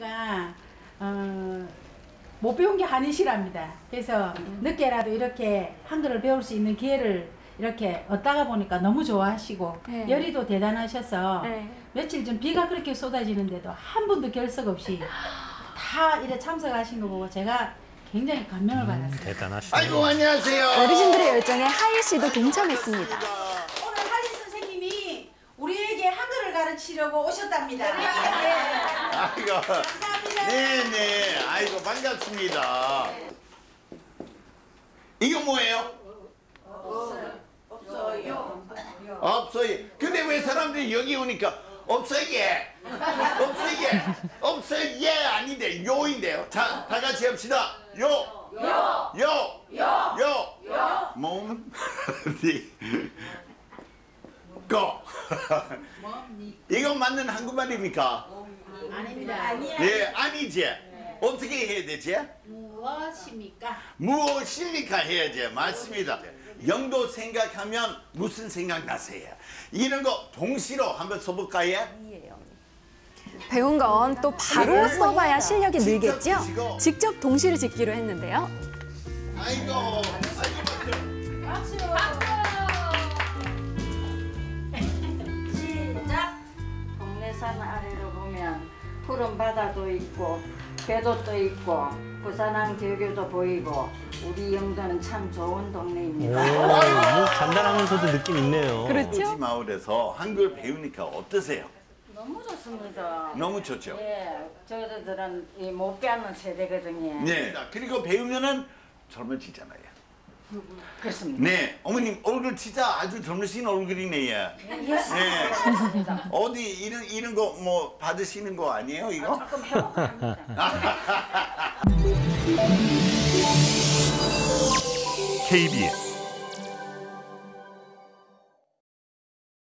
어머니가 어, 못 배운 게 한이시랍니다. 그래서 늦게라도 이렇게 한글을 배울 수 있는 기회를 이렇게 얻다가 보니까 너무 좋아하시고 네. 열의도 대단하셔서 네. 며칠 전 비가 그렇게 쏟아지는데도 한 분도 결석 없이 다 이래 참석하신 거 보고 제가 굉장히 감명을 받았어요. 대단하시네요. 아이고 안녕하세요. 어르신들의 열정에 하일 씨도 동참했습니다. 오늘 한리 선생님이 우리에게 한글을 가르치려고 오셨답니다. 아이고. 감사합니다. 네네. 아이고 반갑습니다. 이거 뭐예요? 없어요. 없어요. 근데 왜 사람들이 여기 오니까 없어요. 없어요. 없어요. 아닌데 요인데요. 자, 다 같이 합시다. 요. 요. 요. 요. 요. 몸. 고. 이거 맞는 한국말입니까? 아닙니다. 아니야. 네, 아니지. 어떻게 해야 되지? 무엇입니까? 무엇입니까 해야지. 맞습니다. 영도 생각하면 무슨 생각 나세요? 이런 거 동시로 한번 써볼까요? 배운 건 또 바로 써봐야 실력이 늘겠죠? 직접 동시를 짓기로 했는데요. 아이고, 아이고, 박수. 시작. 동네 보면 푸른 바다도 있고 배도도 있고 부산항 대교도 보이고 우리 영도는 참 좋은 오, 동네입니다. 너무 간단하면서도 느낌 있네요. 그렇죠? 마을에서 한글 배우니까 어떠세요? 너무 좋습니다. 너무 좋죠? 예, 저희들은 이못 배우는 세대거든요. 네. 그리고 배우면은 젊어지잖아요. 그렇습니다. 네, 어머님 얼굴 진짜 아주 젊으신 얼굴이네요. 네. 어디 이런 이런 거 뭐 받으시는 거 아니에요 이거? 조금 회복합니다. KBS